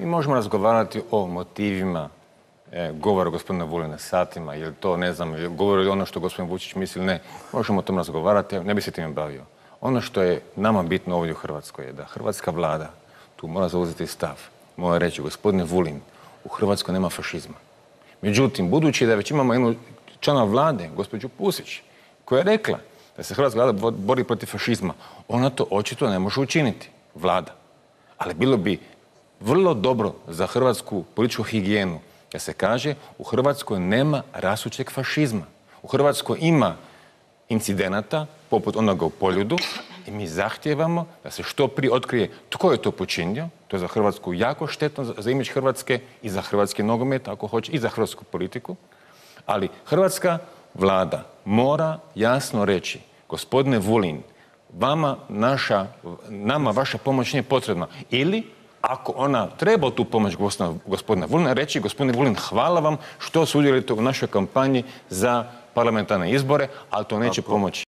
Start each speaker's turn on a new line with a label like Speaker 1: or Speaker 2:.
Speaker 1: Mi možemo razgovarati o motivima e, govora gospodina Vulina satima, je to, ne znam, govori ono što gospodin Vučić misli, ne. Možemo o tom razgovarati, ne bi se time bavio. Ono što je nama bitno ovdje u Hrvatskoj je da hrvatska vlada tu mora zauzeti stav. Mora reći, gospodine Vulin, u Hrvatskoj nema fašizma. Međutim, budući da već imamo jednu člana vlade, gospođu Pusić, koja je rekla da se hrvatska vlada bori protiv fašizma, ona to očito ne može učiniti, vlada. Ali bilo bi vrlo dobro za hrvatsku političku higijenu da se kaže u Hrvatskoj nema rasućeg fašizma. U Hrvatskoj ima incidenata, poput onoga u Poljudu, i mi zahtijevamo da se što prije otkrije tko je to počinio, to je za Hrvatsku jako štetno, za imidž Hrvatske i za hrvatski nogomet, ako hoće, i za hrvatsku politiku, ali hrvatska vlada mora jasno reći, gospodine Vulin, vama naša, nama vaša pomoć nije potrebna. Ili, ako ona treba tu pomoć gospodina Vulina, reći, gospodine Vulin, hvala vam što sudjelujete u našoj kampanji za parlamentarne izbore, ali to neće pomoći.